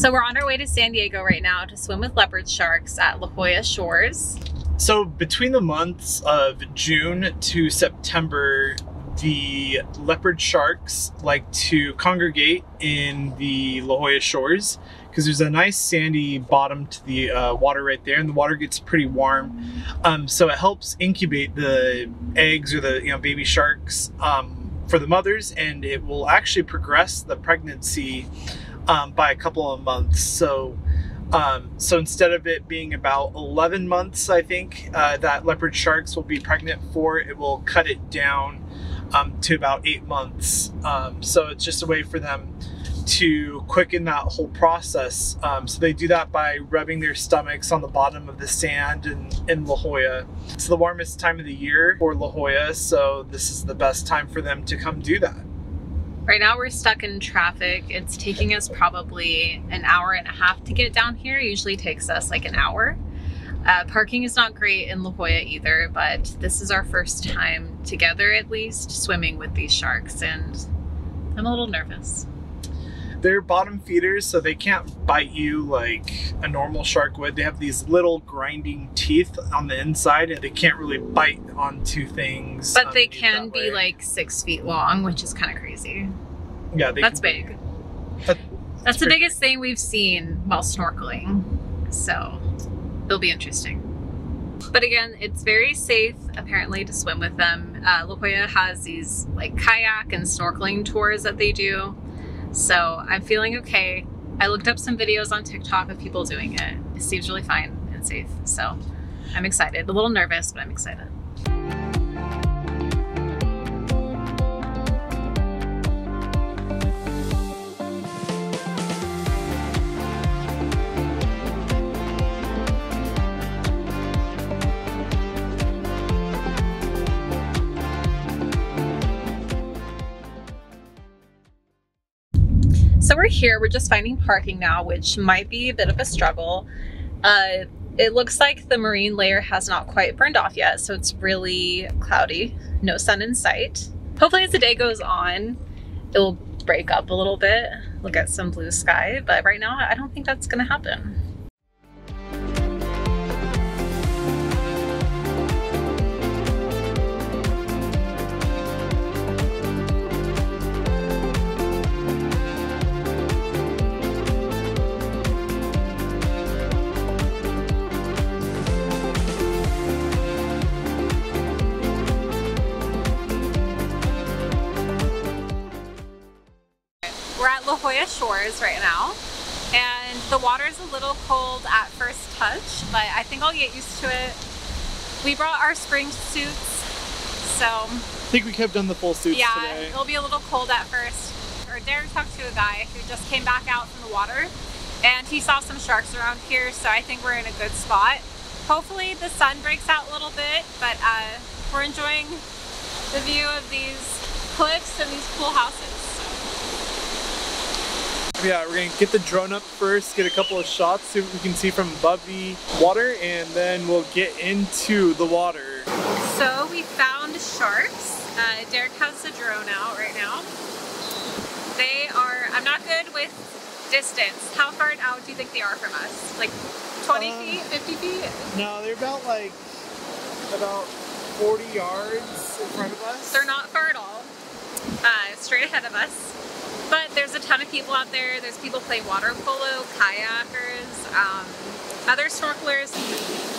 So we're on our way to San Diego right now to swim with leopard sharks at La Jolla Shores. So between the months of June to September, the leopard sharks like to congregate in the La Jolla shores because there's a nice sandy bottom to the uh, water right there, and the water gets pretty warm. Um, so it helps incubate the eggs or the you know baby sharks um, for the mothers, and it will actually progress the pregnancy um, by a couple of months. So. Um, so instead of it being about 11 months, I think, uh, that leopard sharks will be pregnant for, it will cut it down um, to about eight months. Um, so it's just a way for them to quicken that whole process. Um, so they do that by rubbing their stomachs on the bottom of the sand in, in La Jolla. It's the warmest time of the year for La Jolla, so this is the best time for them to come do that. Right now we're stuck in traffic. It's taking us probably an hour and a half to get down here. It usually takes us like an hour. Uh, parking is not great in La Jolla either, but this is our first time together at least swimming with these sharks and I'm a little nervous. They're bottom feeders, so they can't bite you like a normal shark would. They have these little grinding teeth on the inside and they can't really bite onto things. But they can be like six feet long, which is kind of crazy. Yeah, that's big. That, that's the biggest big. thing we've seen while snorkeling. So it'll be interesting. But again, it's very safe apparently to swim with them. Uh, La Jolla has these like kayak and snorkeling tours that they do. So I'm feeling okay. I looked up some videos on TikTok of people doing it. It seems really fine and safe. So I'm excited. A little nervous, but I'm excited. So we're here, we're just finding parking now, which might be a bit of a struggle. Uh, it looks like the marine layer has not quite burned off yet, so it's really cloudy, no sun in sight. Hopefully as the day goes on, it'll break up a little bit, look at some blue sky, but right now I don't think that's gonna happen. La Jolla Shores right now. And the water is a little cold at first touch, but I think I'll get used to it. We brought our spring suits, so... I think we could have done the full suits yeah, today. it'll be a little cold at first. Or Derek talked to a guy who just came back out from the water, and he saw some sharks around here, so I think we're in a good spot. Hopefully the sun breaks out a little bit, but uh, we're enjoying the view of these cliffs and these cool houses. Yeah, we're gonna get the drone up first, get a couple of shots, see what we can see from above the water, and then we'll get into the water. So we found sharks. Uh, Derek has the drone out right now. They are, I'm not good with distance. How far out do you think they are from us? Like 20 uh, feet, 50 feet? No, they're about like, about 40 yards in front of us. They're not far at all. Uh, straight ahead of us. But there's a ton of people out there. There's people playing water polo, kayakers, um, other snorkelers.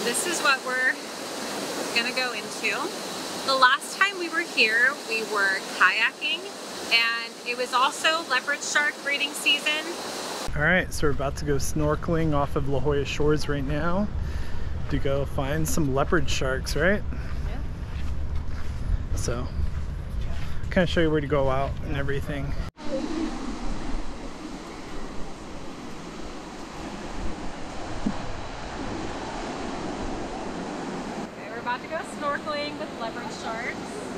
This is what we're gonna go into. The last time we were here, we were kayaking and it was also leopard shark breeding season. All right, so we're about to go snorkeling off of La Jolla Shores right now to go find some leopard sharks, right? Yeah. So, kind of show you where to go out and everything. snorkeling with leopard sharks.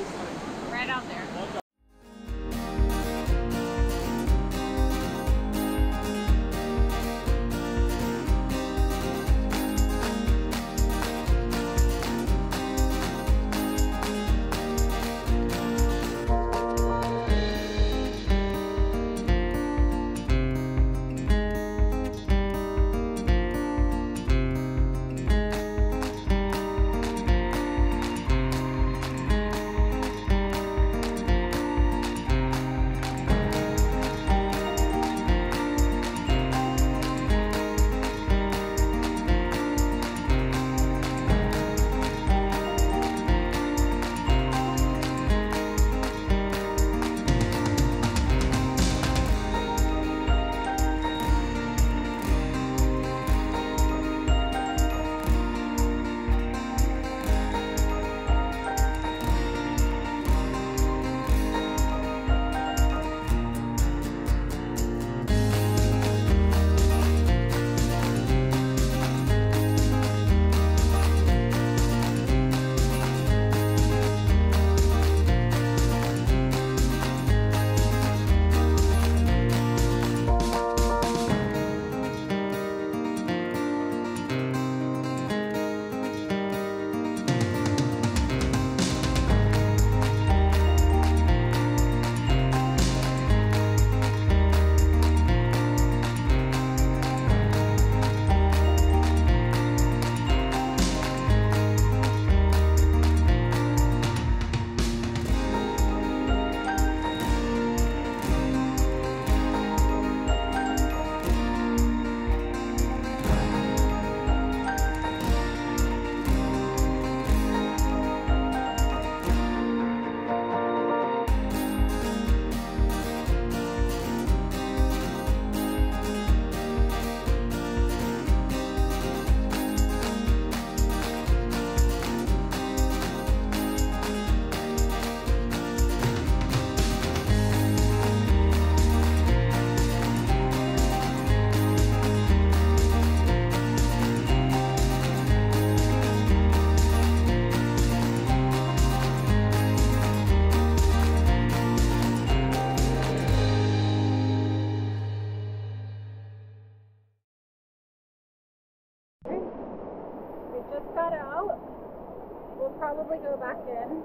Probably go back in.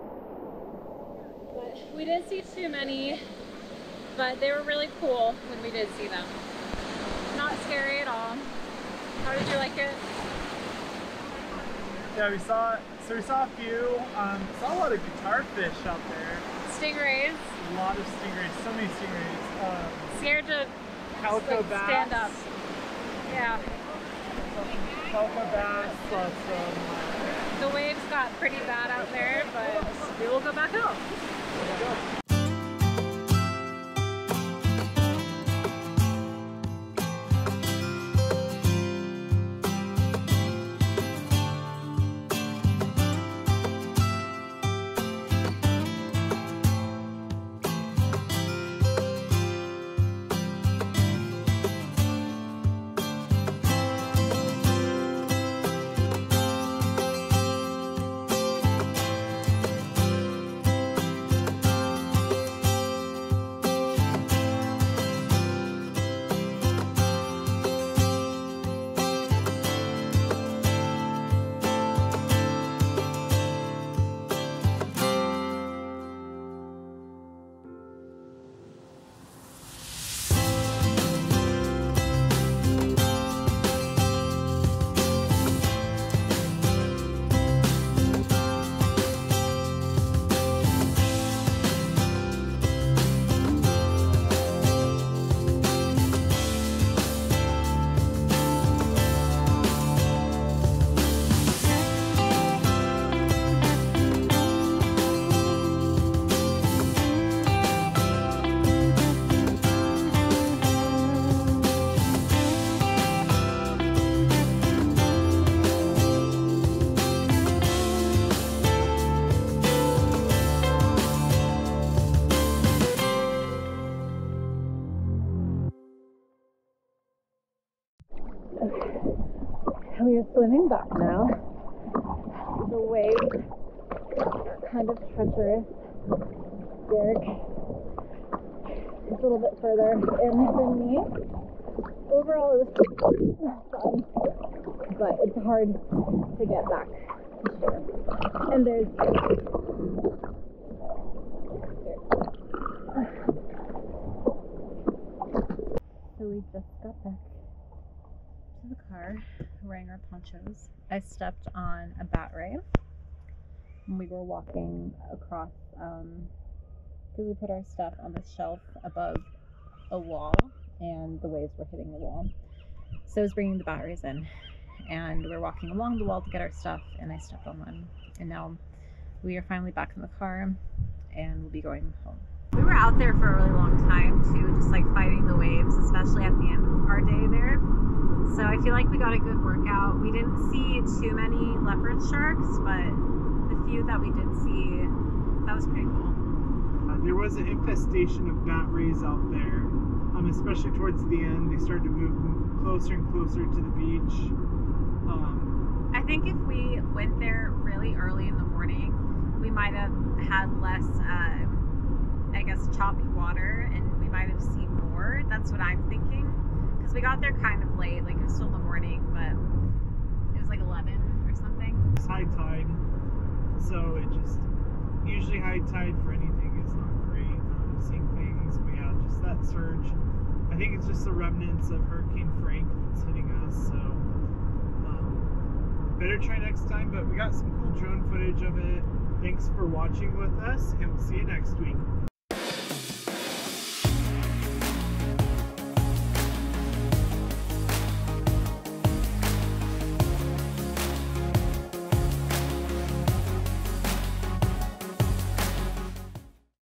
But we didn't see too many, but they were really cool when we did see them. Not scary at all. How did you like it? Yeah, we saw so we saw a few. Um, saw a lot of guitar fish out there. Stingrays. A lot of stingrays. So many stingrays. Um, Scared to calico like, bass. stand up. Yeah. Calico bass. Saw some. The waves got pretty bad out there, but we will go back out. We are swimming back now. The waves are kind of treacherous. Derek is a little bit further in than me. Overall, it was fun, but it's hard to get back. Sure. And there's so we just got back to the car wearing our ponchos. I stepped on a bat ray when we were walking across um, because we put our stuff on the shelf above a wall and the waves were hitting the wall. So I was bringing the bat rays in and we are walking along the wall to get our stuff and I stepped on one. And now we are finally back in the car and we'll be going home. We were out there for a really long time too, just like fighting the waves, especially at the end of our day there. So I feel like we got a good workout. We didn't see too many leopard sharks, but the few that we did see, that was pretty cool. Uh, there was an infestation of bat rays out there, um, especially towards the end. They started to move closer and closer to the beach. Um, I think if we went there really early in the morning, we might have had less, uh, I guess, choppy water and we might have seen more. That's what I'm thinking. Because we got there kind of late, like it was still in the morning, but it was like 11 or something. it's high tide, so it just usually high tide for anything is not great. Um, seeing things, but yeah, just that surge. I think it's just the remnants of Hurricane Frank that's hitting us. So um, better try next time. But we got some cool drone footage of it. Thanks for watching with us, and we'll see you next week.